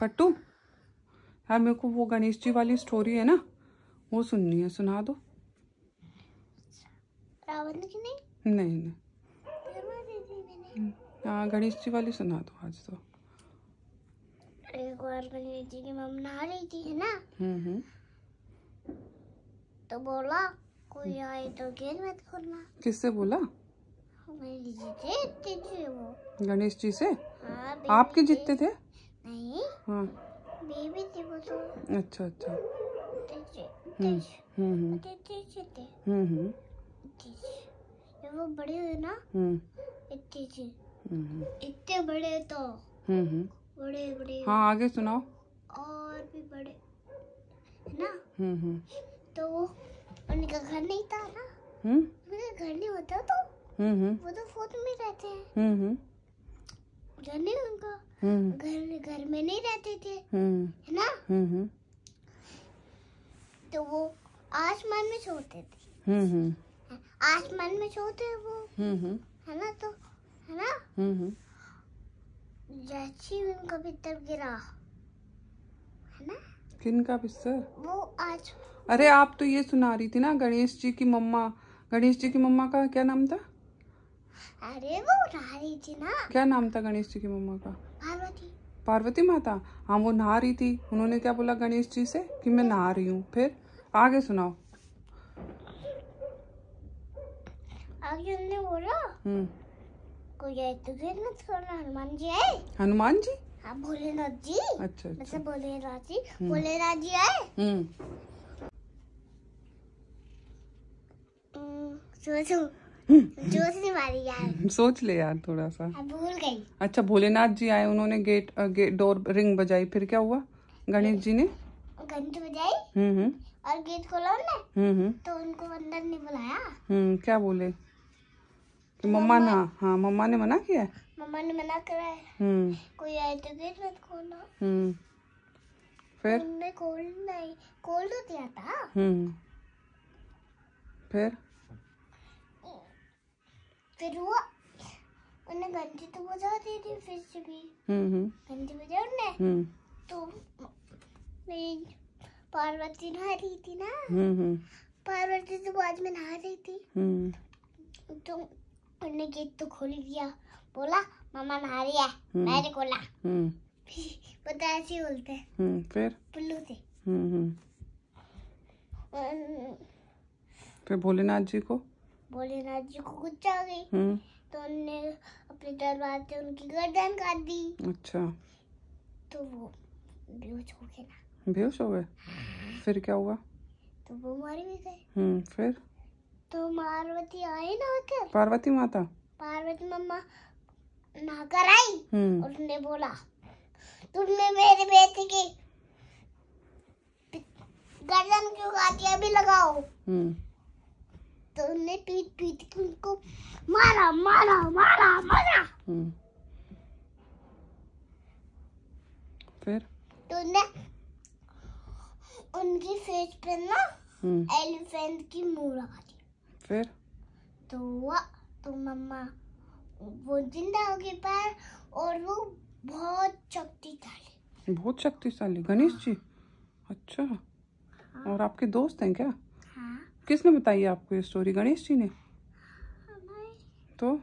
पट्टू यार मेरे को वो गणेश जी वाली स्टोरी है ना वो सुननी है सुना दो। रावण की नहीं? नहीं मैंने हाँ गणेश जी वाली सुना दो आज तो। एक बार गणेश जी की मम्मी नहा रही थी है ना? हम्म हम्म। तो बोला कोई आए तो गेट मत खोलना किससे बोला? इतने थे वो। गणेश जी से? हाँ आपके जितने थे? हाँ। बेबी थी वो तो। अच्छा अच्छा। हम्म हम्म हम्म। हम्म वो बड़े हुए ना? हम्म। इतने से हम्म इतने बड़े तो। हम्म हम्म। बड़े बड़े। हाँ आगे सुनाओ। और भी बड़े। है ना? हम्म हम्म। तो वो उनका घर नहीं था ना? हम्म। उनका घर नहीं होता तो? हम्म हम्म। वो तो फ़ोन में रहते हैं। घर नहीं उनका। हम्म। घर घर में नहीं रहते थे हम्म। है ना? हम्म तो वो आसमान में सोते थे। आसमान में सोते वो है ना तो है ना? जैसे उनका भीतर गिरा है ना? किन का बिस्तर? वो आज अरे आप तो ये सुना रही थी ना गणेश जी की मम्मा। गणेश जी की मम्मा का क्या नाम था? अरे वो नहा रही थी ना। क्या नाम था गणेश जी की मम्मा का? पार्वती। पार्वती माता? हाँ वो नहा रही थी। उन्होंने क्या बोला गणेश जी से? कि मैं नहा रही हूँ। फिर? आगे सुनाओ। आगे उन्होंने बोला हम्म। तो हनुमान जी आए। हनुमान जी? हाँ भोलेनाथ जी। अच्छा अच्छा। भोलेनाथ जी भोलेनाथ जी आए। सोचो जोश नहीं मारी यार। सोच ले यार थोड़ा सा। भूल गई। अच्छा भोलेनाथ जी आए उन्होंने गेट गेट डोर रिंग बजाई। फिर क्या हुआ? गणेश जी ने? घंटी बजाई हम्म हम्म। और गेट खोला उन्होंने हम्म हम्म। तो उनको अंदर नहीं बुलाया। हम्म क्या बोले? कि मम्मा ना हाँ मम्मा ने मना किया? मम्मा ने मना करा है। हम्म। कोई आए तो गेट मत खोलना हम्म। फिर? खोल नहीं खोल तो दिया था। हम्म। फिर? फिर हुआ उन्हें घंटी तो बजा दी थी फिर से भी। घंटी बजा उन्हें तो मेरी पार्वती नहा रही थी ना। हम्म हम्म। पार्वती तो बाद में नहा रही थी। हम्म। तो उन्होंने गेट तो खोल दिया। बोला मामा नहा रही है। मैंने खोला पता ऐसे ही बोलते हैं। फिर? पुल्लू हम्म उन- फिर भोलेनाथ जी को? भोलेनाथ जी को गुस्सा आ गई। हम्म। तो उनने अपने दरबार से उनकी गर्दन काट दी। अच्छा। तो वो बेहोश हो गए ना। बेहोश हो गए? फिर क्या हुआ? तो वो मर भी गए। हम्म फिर? तो पार्वती आई ना होकर पार्वती माता? पार्वती मम्मा नहाकर आई हम्म। और उसने बोला तुमने मेरे बेटे की गर्दन क्यों काटी? अभी लगाओ। हम्म। तो उन्हें पीट पीट के उनको मारा मारा मारा मारा। हम्म। फिर? तो उनकी फेस पे ना हम्म। एलिफेंट की मुँह लगा दी। फिर? तो हुआ तो मम्मा वो ज़िंदा हो गई पर और वो बहुत शक्तिशाली। बहुत शक्तिशाली। गणेश जी? अच्छा। और आपके दोस्त हैं क्या? हाँ किसने बताई आपको ये स्टोरी गणेश जी ने? तो